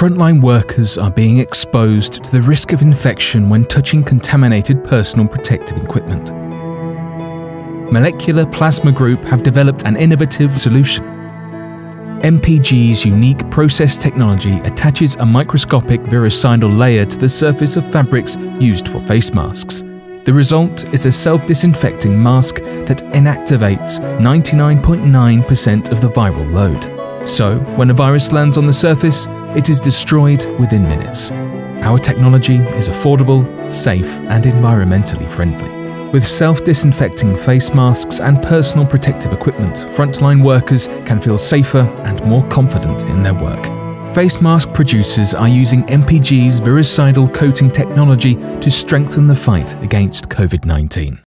frontline workers are being exposed to the risk of infection when touching contaminated personal protective equipment. Molecular Plasma Group have developed an innovative solution. MPG's unique process technology attaches a microscopic virucidal layer to the surface of fabrics used for face masks. The result is a self-disinfecting mask that inactivates 99.9% of the viral load. So, when a virus lands on the surface, it is destroyed within minutes. Our technology is affordable, safe, and environmentally friendly. With self-disinfecting face masks and personal protective equipment, frontline workers can feel safer and more confident in their work. Face mask producers are using MPG's virucidal coating technology to strengthen the fight against COVID-19.